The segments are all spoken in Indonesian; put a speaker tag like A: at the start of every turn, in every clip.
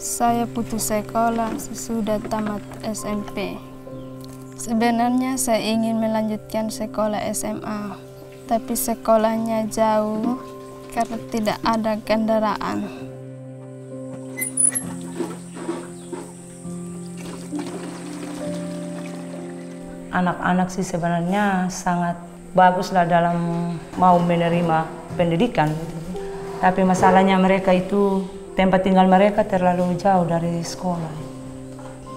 A: Saya putus sekolah sesudah tamat SMP. Sebenarnya saya ingin melanjutkan sekolah SMA, tapi sekolahnya jauh karena tidak ada kendaraan.
B: Anak-anak sih sebenarnya sangat baguslah dalam mau menerima pendidikan. Tapi masalahnya mereka itu tempat tinggal mereka terlalu jauh dari sekolah.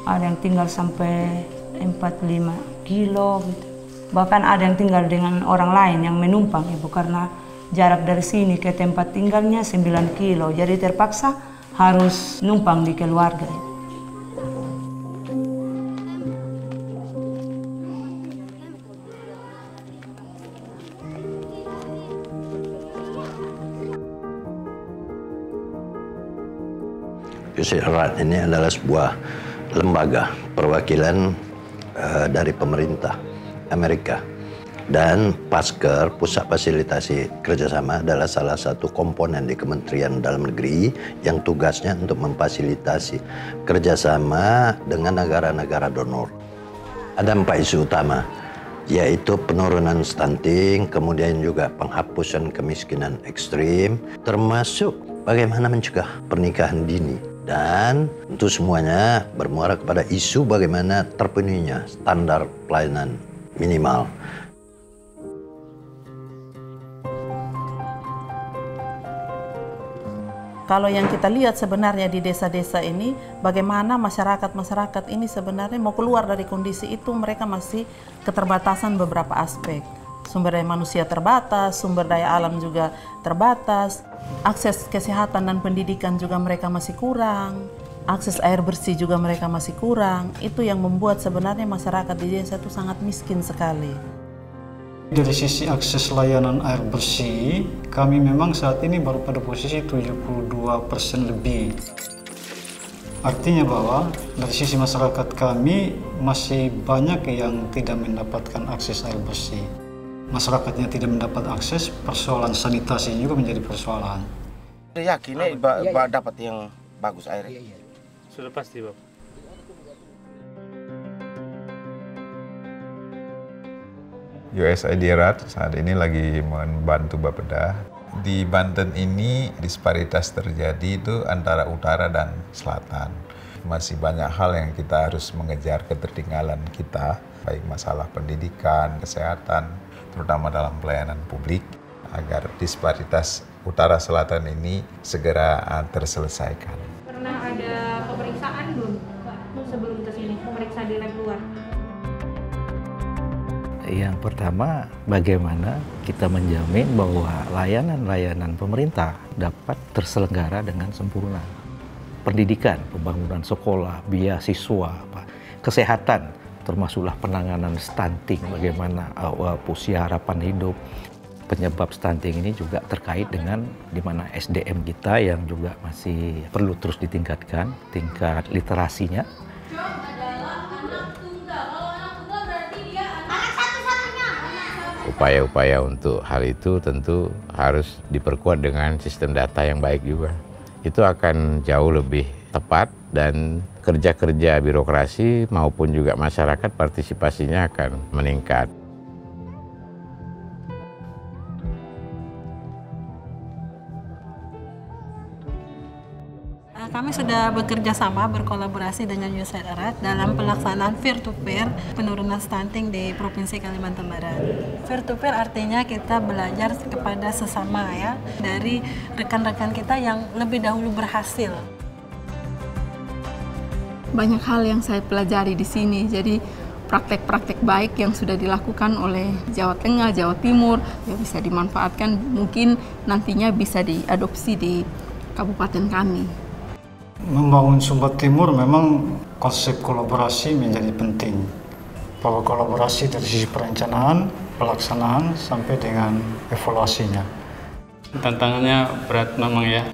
B: Ada yang tinggal sampai 4-5 kilo gitu. Bahkan ada yang tinggal dengan orang lain yang menumpang ibu karena jarak dari sini ke tempat tinggalnya 9 kilo. Jadi terpaksa harus numpang di keluarga.
C: USAID ini adalah sebuah lembaga perwakilan uh, dari pemerintah Amerika dan Pasker Pusat Fasilitasi Kerjasama adalah salah satu komponen di Kementerian Dalam Negeri yang tugasnya untuk memfasilitasi kerjasama dengan negara-negara donor. Ada empat isu utama, yaitu penurunan stunting, kemudian juga penghapusan kemiskinan ekstrim, termasuk bagaimana mencegah pernikahan dini dan tentu semuanya bermuara kepada isu bagaimana terpenuhinya standar pelayanan minimal.
D: Kalau yang kita lihat sebenarnya di desa-desa ini, bagaimana masyarakat-masyarakat ini sebenarnya mau keluar dari kondisi itu, mereka masih keterbatasan beberapa aspek. Sumber daya manusia terbatas, sumber daya alam juga terbatas, akses kesehatan dan pendidikan juga mereka masih kurang, akses air bersih juga mereka masih kurang. Itu yang membuat sebenarnya masyarakat di desa itu sangat miskin sekali.
E: Dari sisi akses layanan air bersih, kami memang saat ini baru pada posisi 72% lebih. Artinya bahwa dari sisi masyarakat kami masih banyak yang tidak mendapatkan akses air bersih. Masyarakatnya tidak mendapat akses, persoalan sanitasi juga menjadi persoalan.
F: Yakin ya, ba ba dapat yang bagus airnya?
G: Sudah pasti, Bapak.
H: USAID RAT saat ini lagi membantu Bapeda. Di Banten ini disparitas terjadi itu antara utara dan selatan. Masih banyak hal yang kita harus mengejar ketertinggalan kita, baik masalah pendidikan, kesehatan, terutama dalam pelayanan publik, agar disparitas utara selatan ini segera terselesaikan.
I: Pernah ada pemeriksaan belum sebelum ke sini, pemeriksa di lab luar?
J: Yang pertama, bagaimana kita menjamin bahwa layanan-layanan pemerintah dapat terselenggara dengan sempurna. Pendidikan, pembangunan sekolah, beasiswa, kesehatan, termasuklah penanganan stunting, bagaimana uh, usia harapan hidup. Penyebab stunting ini juga terkait dengan di mana SDM kita yang juga masih perlu terus ditingkatkan, tingkat literasinya,
K: upaya-upaya untuk hal itu tentu harus diperkuat dengan sistem data yang baik juga. Itu akan jauh lebih tepat dan kerja-kerja birokrasi maupun juga masyarakat partisipasinya akan meningkat.
L: Kami sudah bekerja sama berkolaborasi dengan USAID Erat dalam pelaksanaan peer-to-peer penurunan stunting di Provinsi Kalimantan Barat. Peer-to-peer artinya kita belajar kepada sesama ya dari rekan-rekan kita yang lebih dahulu berhasil.
A: Banyak hal yang saya pelajari di sini, jadi praktek-praktek baik yang sudah dilakukan oleh Jawa Tengah, Jawa Timur, ya bisa dimanfaatkan mungkin nantinya bisa diadopsi di kabupaten kami.
E: Membangun Sumba Timur memang konsep kolaborasi menjadi penting. Bahwa kolaborasi dari sisi perencanaan, pelaksanaan, sampai dengan evaluasinya.
G: Tantangannya berat memang ya.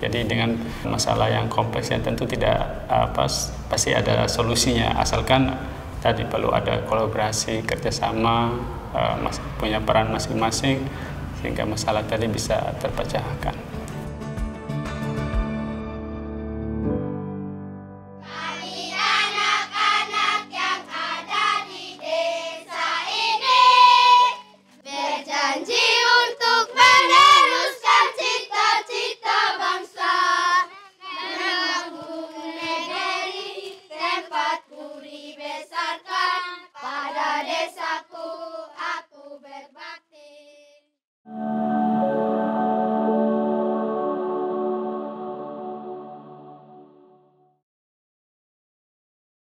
G: Jadi dengan masalah yang kompleks yang tentu tidak apa pasti ada solusinya asalkan tadi perlu ada kolaborasi kerjasama uh, punya peran masing-masing sehingga masalah tadi bisa terpecahkan.